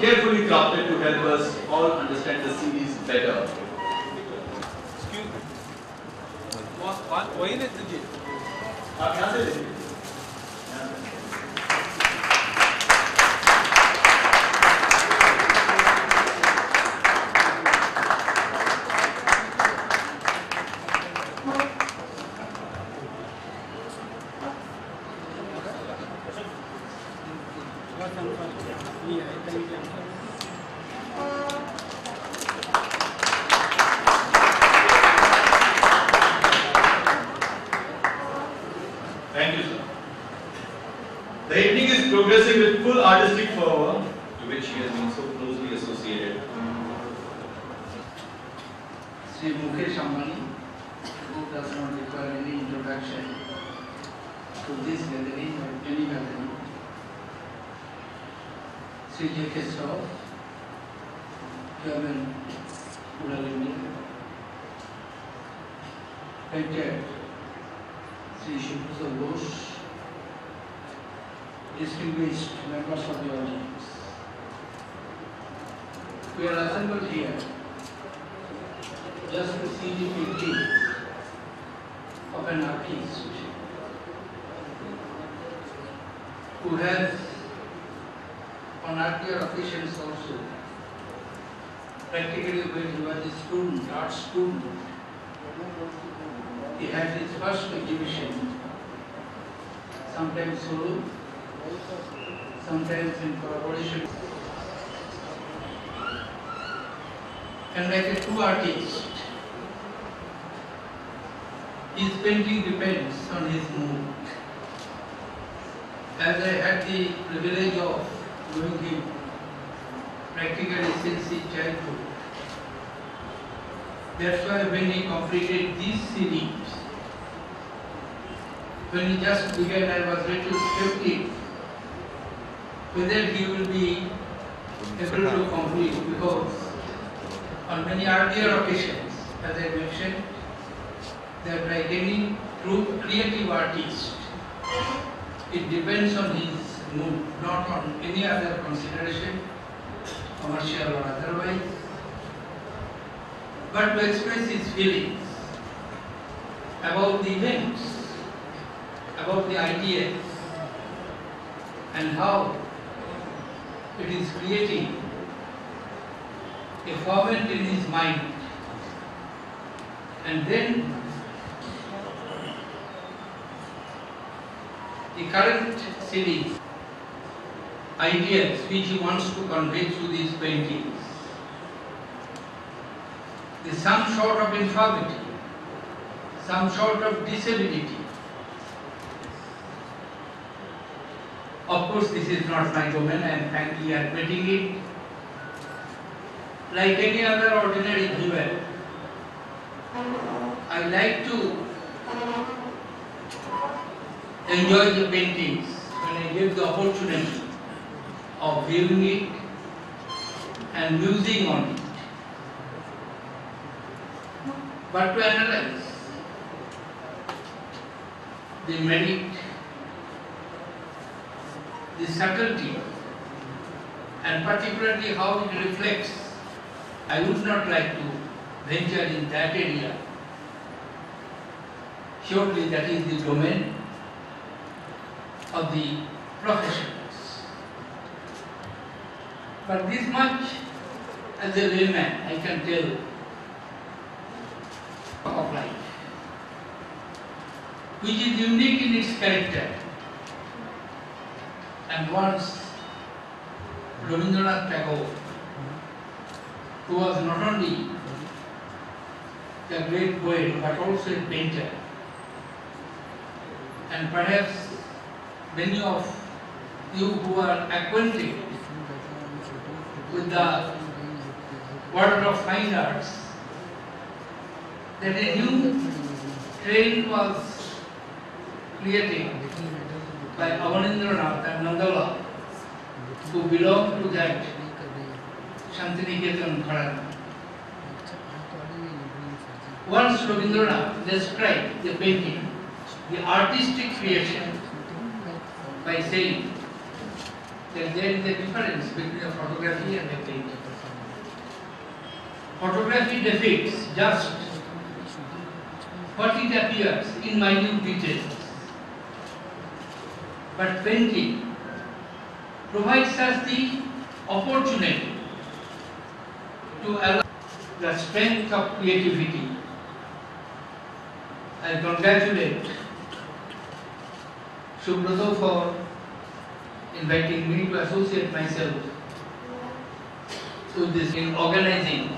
carefully crafted to help us all understand the series better. Excuse me. One, one, वही नहीं दीजिए आप यहाँ से लेंगे Thank The evening is progressing with full artistic fervor, to which he has been so closely associated. Sri Mukesh Ambani, who does not require any introduction to this gathering or any gathering. Sri J.K. Shroff, Chairman, Rural India. Painted Sri Shubhasa Ghosh, distinguished members of the audience. We are assembled here just to see the paintings of an artist who has on artier occasions also practically when he was a student, art student, he had his first exhibition, sometimes solo, sometimes in collaboration. And like a true artist, his painting depends on his mood. As I had the privilege of knowing him practically since his childhood, that's why when he completed this series, when he just began, I was little skeptic whether he will be able to complete because on many earlier occasions, as I mentioned, that by any true creative artist, it depends on his mood, not on any other consideration, commercial or otherwise, but to express his feelings about the events, about the ideas, and how it is creating a ferment in his mind. And then the current series, ideas which he wants to convey through these paintings, is some sort of infirmity, some sort of disability. Of course, this is not my domain, I am frankly admitting it. Like any other ordinary viewer, I like to enjoy the paintings when I get the opportunity of viewing it and musing on it. But to analyze the merit, the subtlety, and particularly how it reflects, I would not like to venture in that area. Surely that is the domain of the professionals. But this much, as a layman, I can tell of life, which is unique in its character. And once Rabindranath Tagore, who was not only a great poet but also a painter, and perhaps many of you who are acquainted with the world of fine arts, that a new train was created by Avanindranath and Nandalal, who belonged to that Shantiniketan Gharana. Once Rabindranath described the painting, the artistic creation, by saying that there is a difference between a photography and a painting. Photography depicts just what it appears in minute details. But painting provides us the opportunity to allow the strength of creativity. I congratulate Subroto for inviting me to associate myself to this in organizing